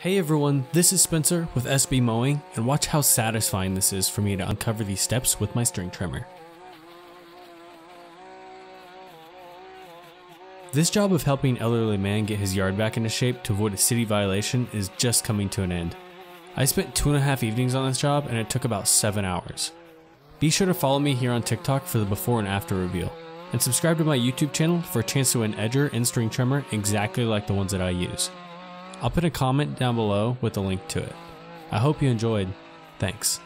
Hey everyone, this is Spencer with SB Mowing, and watch how satisfying this is for me to uncover these steps with my string trimmer. This job of helping elderly man get his yard back into shape to avoid a city violation is just coming to an end. I spent two and a half evenings on this job and it took about 7 hours. Be sure to follow me here on TikTok for the before and after reveal, and subscribe to my YouTube channel for a chance to win edger and string trimmer exactly like the ones that I use. I'll put a comment down below with a link to it. I hope you enjoyed. Thanks.